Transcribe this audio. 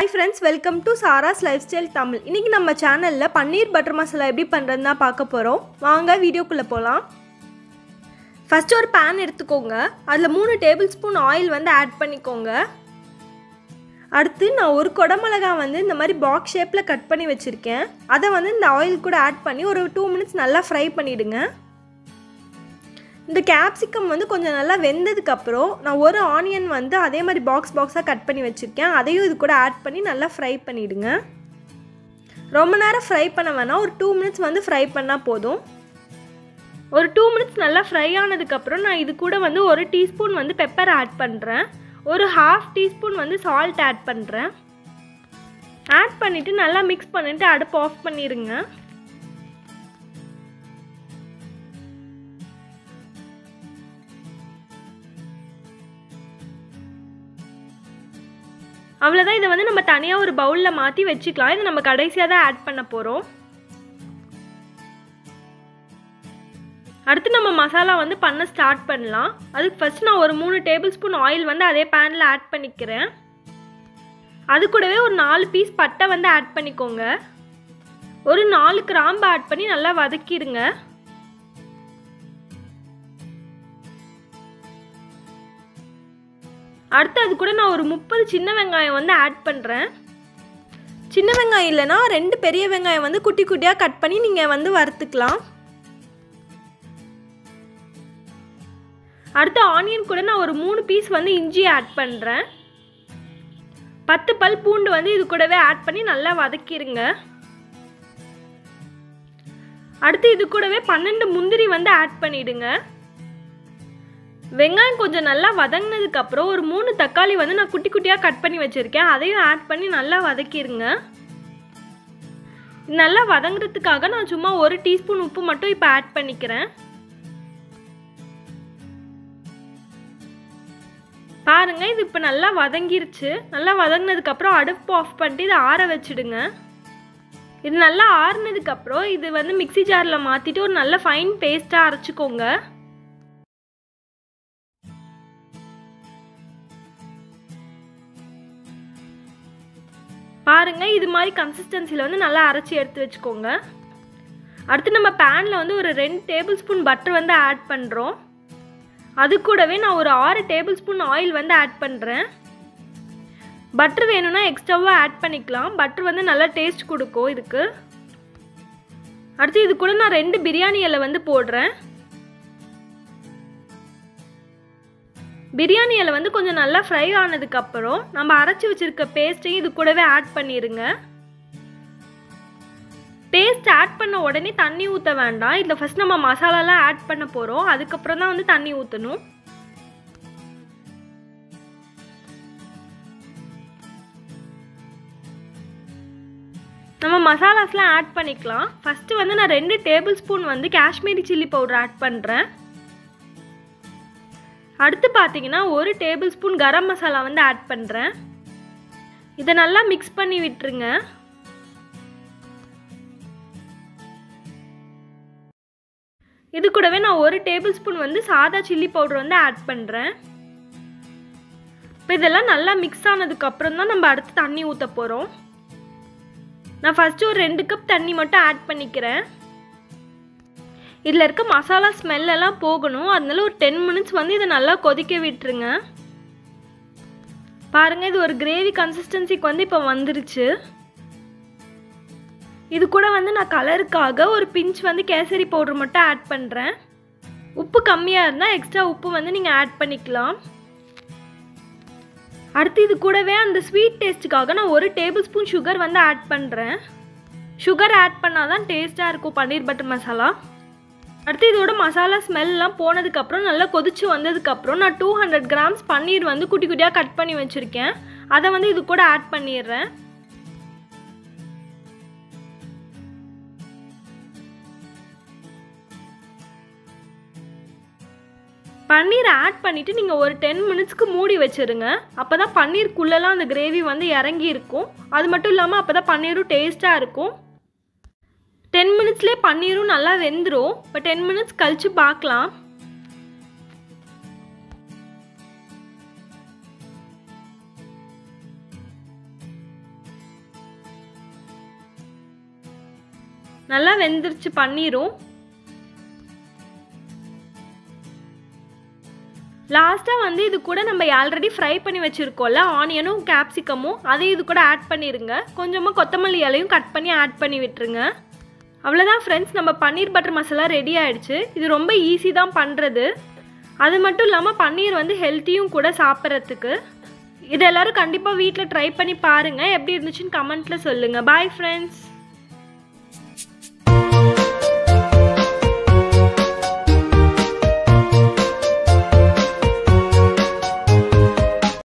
Hi friends welcome to Sara's life style Tamil இன்றைக்கி நம்ம சேனலில் பன்னீர் பட்டர் மசாலா எப்படி பண்ணுறதுன்னு தான் பார்க்க போகிறோம் வாங்க வீடியோக்குள்ளே போகலாம் ஃபஸ்ட்டு ஒரு பேன் எடுத்துக்கோங்க. அதில் மூணு டேபிள் ஸ்பூன் ஆயில் வந்து ஆட் பண்ணிக்கோங்க. அடுத்து நான் ஒரு குடமிளகா வந்து இந்த மாதிரி பாக்ஸ் ஷேப்பில் கட் பண்ணி வச்சுருக்கேன். அதை வந்து இந்த ஆயில் கூட ஆட் பண்ணி ஒரு டூ மினிட்ஸ் நல்லா ஃப்ரை பண்ணிவிடுங்க இந்த கேப்சிகம் வந்து கொஞ்சம் நல்லா வெந்ததுக்கப்புறம் நான் ஒரு ஆனியன் வந்து அதே மாதிரி பாக்ஸ் பாக்ஸாக கட் பண்ணி வச்சுருக்கேன். அதையும் இது கூட ஆட் பண்ணி நல்லா ஃப்ரை பண்ணிவிடுங்க ரொம்ப நேரம் ஃப்ரை பண்ண வேணாம். ஒரு டூ மினிட்ஸ் வந்து ஃப்ரை பண்ணால் போதும். ஒரு டூ மினிட்ஸ் நல்லா ஃப்ரை ஆனதுக்கப்புறம் நான் இது கூட வந்து ஒரு டீஸ்பூன் வந்து பெப்பர் ஆட் பண்ணுறேன் ஒரு ஹாஃப் டீஸ்பூன் வந்து சால்ட் ஆட் பண்ணுறேன் ஆட் பண்ணிவிட்டு நல்லா மிக்ஸ் பண்ணிவிட்டு அடுப்பு ஆஃப் பண்ணிடுங்க அவ்வளோதான் இதை வந்து நம்ம தனியாக ஒரு பவுலில் மாற்றி வச்சுக்கலாம். இதை நம்ம கடைசியாக தான் ஆட் பண்ண போகிறோம் அடுத்து நம்ம மசாலா வந்து பண்ண ஸ்டார்ட் பண்ணலாம். அதுக்கு ஃபஸ்ட் நான் ஒரு மூணு டேபிள் ஸ்பூன் ஆயில் வந்து அதே பேனில் ஆட் பண்ணிக்கிறேன். அது கூடவே ஒரு நாலு பீஸ் பட்டை வந்து ஆட் பண்ணிக்கோங்க. ஒரு நாலு கிராம்பு ஆட் பண்ணி நல்லா வதக்கிடுங்க. அடுத்து அது கூட நான் ஒரு முப்பது சின்ன வெங்காயம் வந்து ஆட் பண்ணுறேன் சின்ன வெங்காயம் இல்லைன்னா ரெண்டு பெரிய வெங்காயம் வந்து குட்டி குட்டியாக கட் பண்ணி நீங்கள் வந்து வறுத்துக்கலாம். அடுத்து ஆனியன் கூட நான் ஒரு மூணு பீஸ் வந்து இஞ்சி ஆட் பண்ணுறேன் பத்து பல் பூண்டு வந்து இது கூடவே ஆட் பண்ணி நல்லா வதக்கிடுங்க அடுத்து இது கூடவே பன்னெண்டு முந்திரி வந்து ஆட் பண்ணிவிடுங்க வெங்காயம் கொஞ்சம் நல்லா வதங்கினதுக்கப்புறம் ஒரு மூணு தக்காளி வந்து நான் குட்டி குட்டியாக கட் பண்ணி வச்சுருக்கேன். அதையும் ஆட் பண்ணி நல்லா வதக்கிடுங்க நல்லா வதங்குறதுக்காக நான் சும்மா ஒரு டீஸ்பூன் உப்பு மட்டும் இப்போ ஆட் பண்ணிக்கிறேன். பாருங்க இது இப்போ நல்லா வதங்கிருச்சு. நல்லா வதங்கினதுக்கப்புறம் அடுப்பு ஆஃப் பண்ணிட்டு இதை ஆற வச்சுடுங்க. இது நல்லா ஆறுனதுக்கப்புறம் இது வந்து மிக்சி ஜாரில் மாற்றிட்டு ஒரு நல்ல ஃபைன் பேஸ்ட்டாக அரைச்சிக்கோங்க. பாருங்கள் இது மாதிரி கன்சிஸ்டன்சியில் வந்து நல்லா அரைச்சி எடுத்து வச்சுக்கோங்க. அடுத்து நம்ம பேனில் வந்து ஒரு ரெண்டு டேபிள் ஸ்பூன் பட்டர் வந்து ஆட் பண்ணுறோம் அது கூடவே நான் ஒரு ஆறு டேபிள் ஸ்பூன் ஆயில் வந்து ஆட் பண்ணுறேன் பட்டர் வேணும்னா எக்ஸ்ட்ராவாக ஆட் பண்ணிக்கலாம். பட்டர் வந்து நல்லா டேஸ்ட் கொடுக்கும் இதுக்கு. அடுத்து இது கூட நான் ரெண்டு பிரியாணி இலை வந்து போடுறேன். பிரியாணியில் வந்து கொஞ்சம் நல்லா ஃப்ரை ஆனதுக்கப்புறம் நம்ம அரைச்சி வச்சுருக்க பேஸ்ட்டையும் இது கூடவே ஆட் பண்ணிடுங்க பேஸ்ட் ஆட் பண்ண உடனே தண்ணி ஊற்ற வேண்டாம். இதில் ஃபஸ்ட் நம்ம மசாலாலாம் ஆட் பண்ண போகிறோம் அதுக்கப்புறம் தான் வந்து தண்ணி ஊற்றணும் நம்ம மசாலாஸ்லாம் ஆட் பண்ணிக்கலாம். ஃபஸ்ட்டு வந்து நான் ரெண்டு டேபிள் ஸ்பூன் வந்து காஷ்மீரி சில்லி பவுடர் ஆட் பண்ணுறேன் அடுத்து பார்த்தீங்கன்னா ஒரு டேபிள் ஸ்பூன் கரம் மசாலா வந்து ஆட் பண்ணுறேன் இதை நல்லா மிக்ஸ் பண்ணி விட்டுருங்க. இது கூடவே நான் ஒரு டேபிள் ஸ்பூன் வந்து சாதா சில்லி பவுடர் வந்து ஆட் பண்ணுறேன் இப்போ இதெல்லாம் நல்லா மிக்ஸ் ஆனதுக்கப்புறம் தான் நம்ம அடுத்து தண்ணி ஊற்ற போகிறோம் நான் ஃபஸ்ட்டு ஒரு ரெண்டு கப் தண்ணி மட்டும் ஆட் பண்ணிக்கிறேன். இதில் இருக்க மசாலா ஸ்மெல்லெல்லாம் போகணும். அதனால ஒரு டென் மினிட்ஸ் வந்து இதை நல்லா கொதிக்க விட்டுருங்க. பாருங்கள் இது ஒரு கிரேவி கன்சிஸ்டன்சிக்கு வந்து இப்போ வந்துருச்சு. இது கூட வந்து நான் கலருக்காக ஒரு பிஞ்ச் வந்து கேசரி பவுடர் மட்டும் ஆட் பண்ணுறேன் உப்பு கம்மியாக இருந்தால் எக்ஸ்ட்ரா உப்பு வந்து நீங்கள் ஆட் பண்ணிக்கலாம். அடுத்து இது கூடவே அந்த ஸ்வீட் டேஸ்ட்டுக்காக நான் ஒரு டேபிள் ஸ்பூன் சுகர் வந்து ஆட் பண்ணுறேன் சுகர் ஆட் பண்ணால் தான் டேஸ்ட்டாக இருக்கும் பன்னீர் பட்டர் மசாலா அடுத்து இதோட மசாலா ஸ்மெல்லாம் போனதுக்கப்புறம் நல்லா கொதிச்சு வந்ததுக்கப்புறம் நான் டூ ஹண்ட்ரட் கிராம்ஸ் பன்னீர் வந்து குட்டி குட்டியாக கட் பண்ணி வச்சுருக்கேன். அதை வந்து இது கூட ஆட் பண்ணிடுறேன். பன்னீர் ஆட் பண்ணிவிட்டு நீங்கள் ஒரு டென் மினிட்ஸ்க்கு மூடி வச்சுருங்க. அப்போ தான் பன்னீருக்குள்ளெல்லாம் அந்த கிரேவி வந்து இறங்கி இருக்கும். அது மட்டும் இல்லாமல் அப்போ தான் பன்னீரும் டேஸ்ட்டாக இருக்கும். டென் மினிட்ஸ்லேயே பன்னீரும் நல்லா வெந்துடும் இப்போ டென் மினிட்ஸ் கழித்து பார்க்கலாம் நல்லா வெந்துருச்சு பன்னீரும். லாஸ்ட்டாக வந்து இது கூட நம்ம ஆல்ரெடி ஃப்ரை பண்ணி வச்சுருக்கோம்ல ஆனியனும் கேப்சிகமும் அதையும் இது கூட ஆட் பண்ணிடுங்க கொஞ்சமாக கொத்தமல்லி இலையும் கட் பண்ணி ஆட் பண்ணி விட்டுருங்க. அவ்வளோதான் ஃப்ரெண்ட்ஸ் நம்ம பன்னீர் பட்டர் மசாலா ரெடி ஆகிடுச்சு இது ரொம்ப ஈஸி தான் பண்ணுறது அது மட்டும் இல்லாமல் பன்னீர் வந்து ஹெல்த்தியும் கூட சாப்பிட்றதுக்கு. இது எல்லோரும் கண்டிப்பாக வீட்டில் ட்ரை பண்ணி பாருங்கள் எப்படி இருந்துச்சுன்னு கமெண்ட்டில் சொல்லுங்கள் பாய் ஃப்ரெண்ட்ஸ்